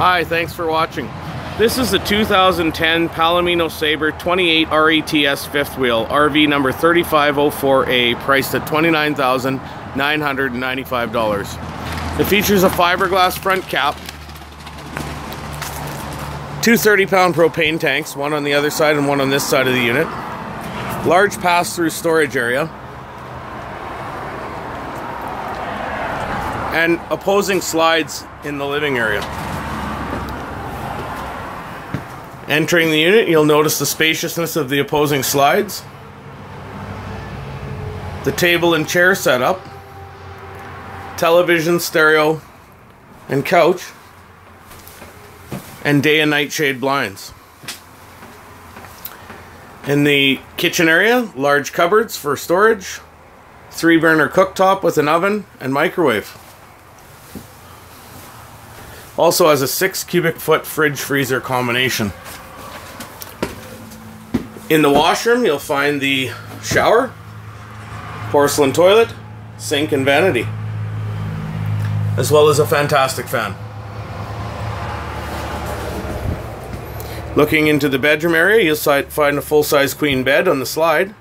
Hi, thanks for watching. This is the 2010 Palomino Sabre 28 RETS fifth wheel, RV number 3504A, priced at $29,995. It features a fiberglass front cap, two 30 pound propane tanks, one on the other side and one on this side of the unit, large pass through storage area, and opposing slides in the living area. Entering the unit, you'll notice the spaciousness of the opposing slides, the table and chair setup, television, stereo, and couch, and day and night shade blinds. In the kitchen area, large cupboards for storage, three burner cooktop with an oven and microwave. Also has a six cubic foot fridge freezer combination. In the washroom, you'll find the shower, porcelain toilet, sink, and vanity, as well as a fantastic fan. Looking into the bedroom area, you'll find a full-size queen bed on the slide,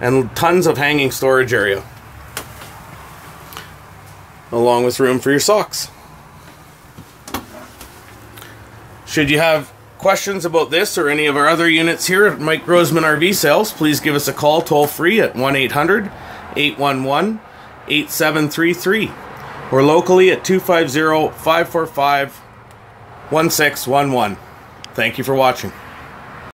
and tons of hanging storage area, along with room for your socks. Should you have questions about this or any of our other units here at Mike Rosman RV Sales, please give us a call toll free at 1 800 811 8733 or locally at 250 545 1611. Thank you for watching.